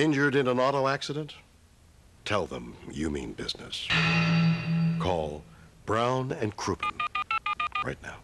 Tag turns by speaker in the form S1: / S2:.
S1: Injured in an auto accident? Tell them you mean business. Call Brown and Crouppen right now.